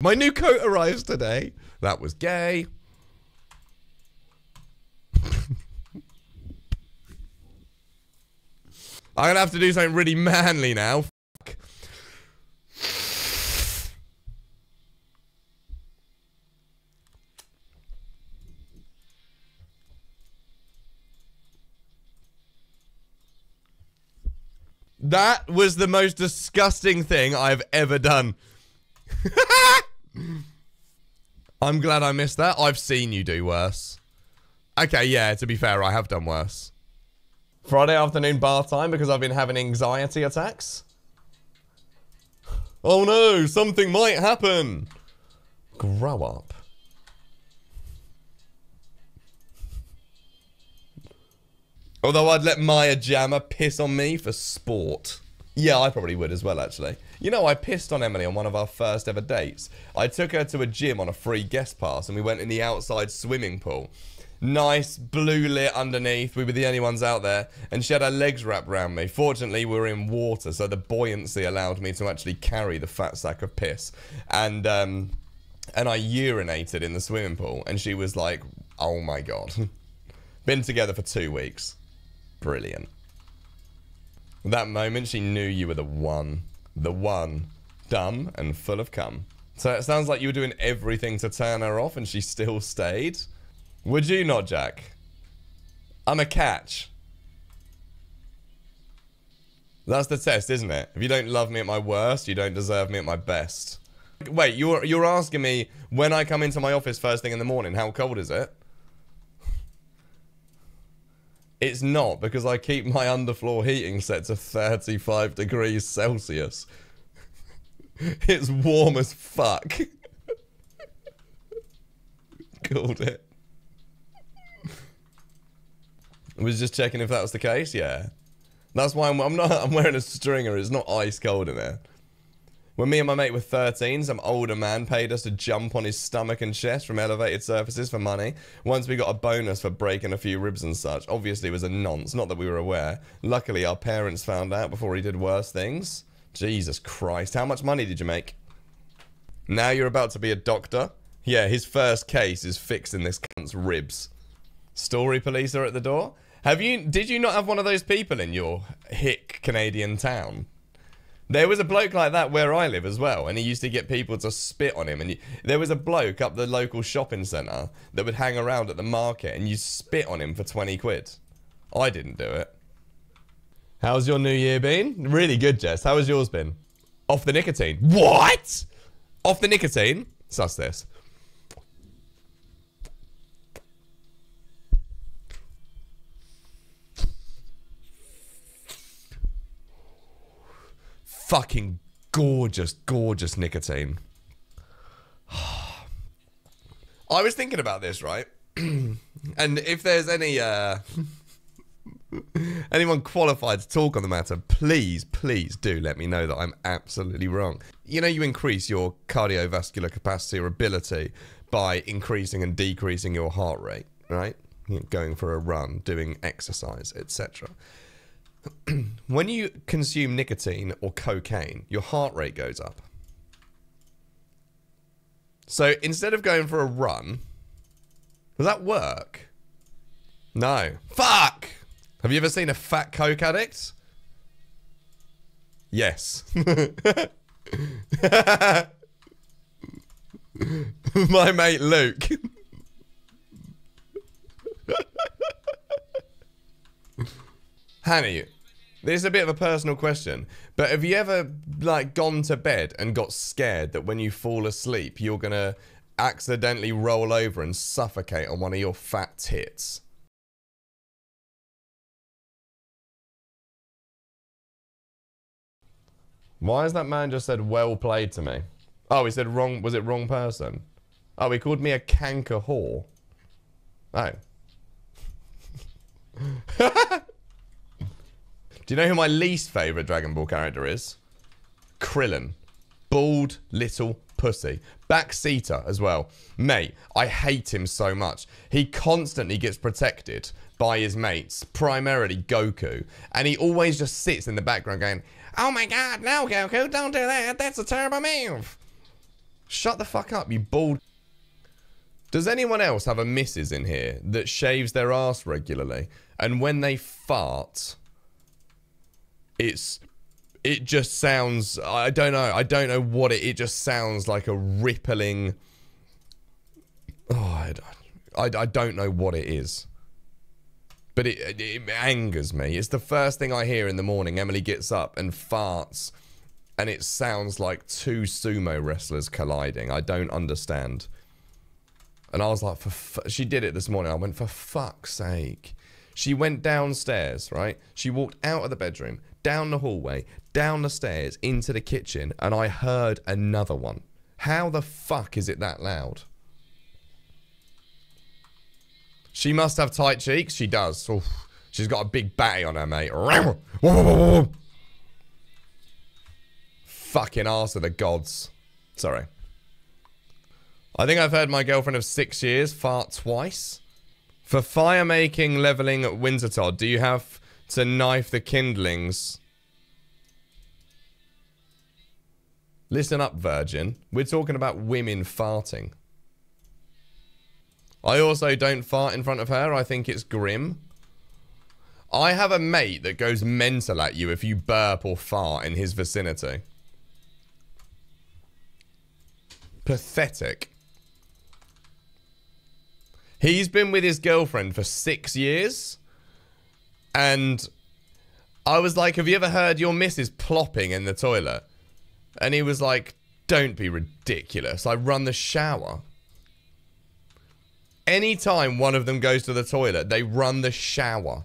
My new coat arrives today. That was gay. I'm gonna have to do something really manly now. That was the most disgusting thing I've ever done. I'm glad I missed that. I've seen you do worse. Okay, yeah, to be fair, I have done worse. Friday afternoon bath time because I've been having anxiety attacks. Oh no, something might happen. Grow up. Although I'd let Maya Jama piss on me for sport. Yeah, I probably would as well, actually. You know, I pissed on Emily on one of our first ever dates. I took her to a gym on a free guest pass and we went in the outside swimming pool. Nice, blue lit underneath. We were the only ones out there. And she had her legs wrapped around me. Fortunately, we were in water, so the buoyancy allowed me to actually carry the fat sack of piss. And, um, and I urinated in the swimming pool. And she was like, oh my god. Been together for two weeks. Brilliant. That moment, she knew you were the one. The one. Dumb and full of cum. So it sounds like you were doing everything to turn her off and she still stayed. Would you not, Jack? I'm a catch. That's the test, isn't it? If you don't love me at my worst, you don't deserve me at my best. Wait, you're you're asking me when I come into my office first thing in the morning, how cold is it? It's not because I keep my underfloor heating set to 35 degrees Celsius. it's warm as fuck. Called it. I was just checking if that was the case. Yeah, that's why I'm, I'm not. I'm wearing a stringer. It's not ice cold in there. When me and my mate were 13, some older man paid us to jump on his stomach and chest from elevated surfaces for money. Once we got a bonus for breaking a few ribs and such. Obviously, it was a nonce, not that we were aware. Luckily, our parents found out before he did worse things. Jesus Christ, how much money did you make? Now you're about to be a doctor? Yeah, his first case is fixing this cunt's ribs. Story police are at the door? Have you, did you not have one of those people in your hick Canadian town? There was a bloke like that where I live as well, and he used to get people to spit on him. And you, there was a bloke up the local shopping centre that would hang around at the market, and you spit on him for 20 quid. I didn't do it. How's your new year been? Really good, Jess. How has yours been? Off the nicotine. What? Off the nicotine? Suss this. Fucking gorgeous, gorgeous nicotine. I was thinking about this, right? and if there's any uh anyone qualified to talk on the matter, please, please do let me know that I'm absolutely wrong. You know, you increase your cardiovascular capacity or ability by increasing and decreasing your heart rate, right? You know, going for a run, doing exercise, etc. when you consume nicotine or cocaine, your heart rate goes up. So instead of going for a run, does that work? No. Fuck! Have you ever seen a fat coke addict? Yes. My mate Luke. Hanny, this is a bit of a personal question, but have you ever like gone to bed and got scared that when you fall asleep you're gonna accidentally roll over and suffocate on one of your fat tits? Why has that man just said well played to me? Oh, he said wrong. Was it wrong person? Oh, he called me a canker whore. Oh. Do you know who my least favourite Dragon Ball character is? Krillin. Bald little pussy. Backseater as well. Mate, I hate him so much. He constantly gets protected by his mates, primarily Goku. And he always just sits in the background going, Oh my god, no Goku, don't do that. That's a terrible move. Shut the fuck up, you bald. Does anyone else have a missus in here that shaves their ass regularly? And when they fart, it's it just sounds I don't know I don't know what it it just sounds like a rippling oh I, I, I don't know what it is. But it, it, angers me. It's the first thing I hear in the morning. Emily gets up and farts and it sounds like two sumo wrestlers colliding. I don't understand. And I was like for she did it this morning. I went for fuck's sake she went downstairs, right? She walked out of the bedroom, down the hallway, down the stairs, into the kitchen, and I heard another one. How the fuck is it that loud? She must have tight cheeks. She does. Oof. She's got a big batty on her, mate. Fucking ass of the gods. Sorry. I think I've heard my girlfriend of six years fart twice. For fire making leveling at Wintertodt, do you have to knife the kindlings? Listen up, virgin. We're talking about women farting. I also don't fart in front of her. I think it's grim. I have a mate that goes mental at you if you burp or fart in his vicinity. Pathetic. He's been with his girlfriend for six years. And I was like, have you ever heard your missus plopping in the toilet? And he was like, don't be ridiculous. I run the shower. Anytime one of them goes to the toilet, they run the shower.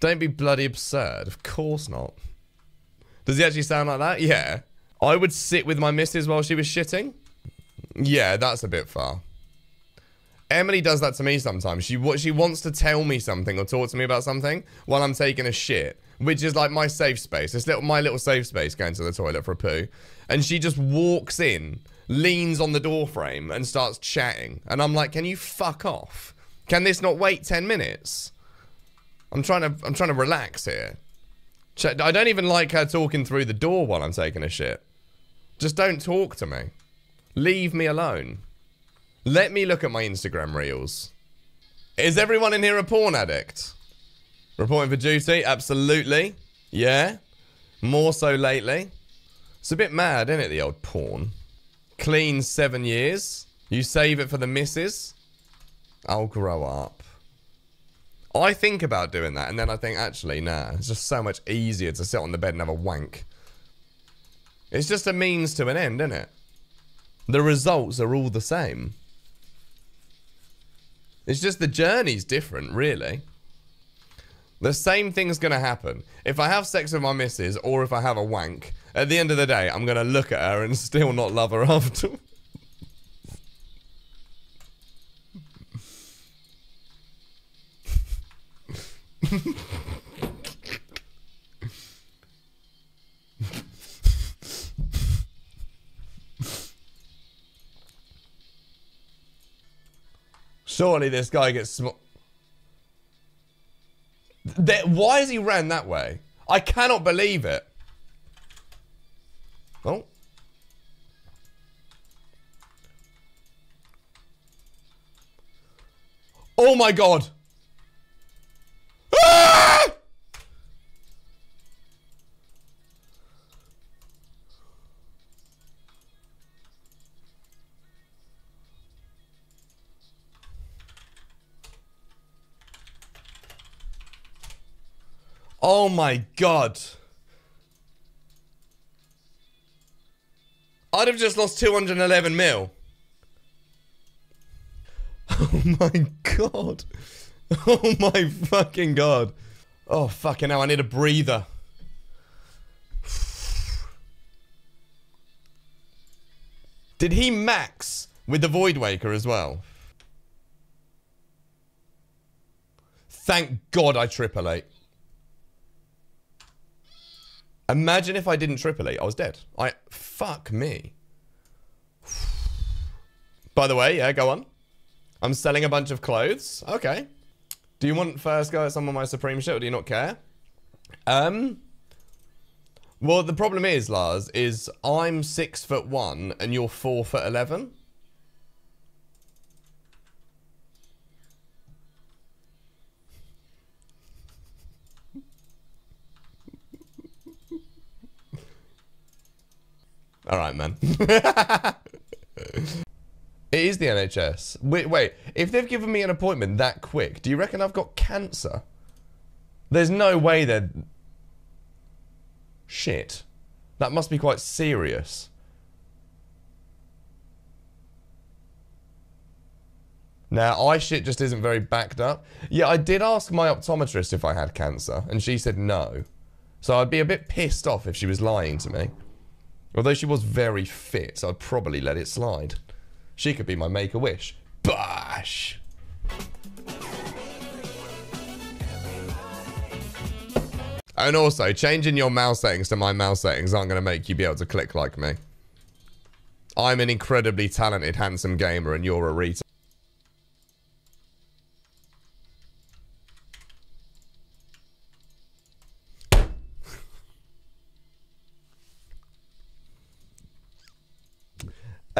Don't be bloody absurd. Of course not. Does he actually sound like that? Yeah. I would sit with my missus while she was shitting. Yeah, that's a bit far. Emily does that to me sometimes. She what she wants to tell me something or talk to me about something while I'm taking a shit, which is like my safe space. It's little my little safe space going to the toilet for a poo, and she just walks in, leans on the door frame, and starts chatting. And I'm like, "Can you fuck off? Can this not wait ten minutes? I'm trying to I'm trying to relax here. I don't even like her talking through the door while I'm taking a shit. Just don't talk to me. Leave me alone." Let me look at my Instagram reels. Is everyone in here a porn addict? Reporting for duty? Absolutely. Yeah. More so lately. It's a bit mad, isn't it, the old porn? Clean seven years. You save it for the misses. I'll grow up. I think about doing that, and then I think, actually, nah. It's just so much easier to sit on the bed and have a wank. It's just a means to an end, isn't it? The results are all the same. It's just the journey's different, really. The same thing's going to happen. If I have sex with my missus or if I have a wank, at the end of the day, I'm going to look at her and still not love her after. Surely this guy gets small. Why has he ran that way? I cannot believe it. Oh. Oh my god. Ah! Oh my god. I'd have just lost 211 mil. Oh my god. Oh my fucking god. Oh fucking hell, I need a breather. Did he max with the Void Waker as well? Thank God I triple eat. Imagine if I didn't triple eat, I was dead. I fuck me. By the way, yeah, go on. I'm selling a bunch of clothes. Okay. Do you want first go at some of my Supreme shit or do you not care? Um Well, the problem is, Lars, is I'm six foot one and you're four foot eleven. All right, man. it is the NHS. Wait, wait. If they've given me an appointment that quick, do you reckon I've got cancer? There's no way they're. Shit. That must be quite serious. Now, eye shit just isn't very backed up. Yeah, I did ask my optometrist if I had cancer, and she said no. So I'd be a bit pissed off if she was lying to me. Although she was very fit, so I'd probably let it slide. She could be my make-a-wish. Bosh! And also, changing your mouse settings to my mouse settings aren't going to make you be able to click like me. I'm an incredibly talented, handsome gamer, and you're a retard.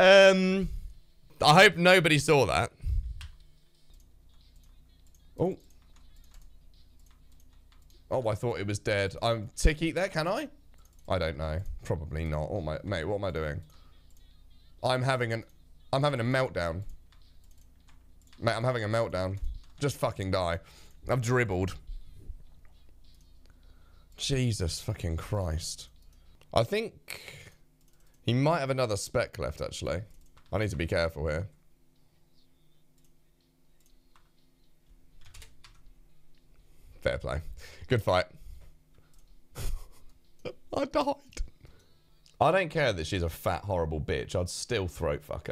Um, I hope nobody saw that. Oh. Oh, I thought it was dead. I'm tick eat there, can I? I don't know. Probably not. Oh my mate, what am I doing? I'm having an I'm having a meltdown. Mate, I'm having a meltdown. Just fucking die. I've dribbled. Jesus fucking Christ. I think he might have another spec left, actually. I need to be careful here. Fair play. Good fight. I died. I don't care that she's a fat, horrible bitch. I'd still throat fuck her.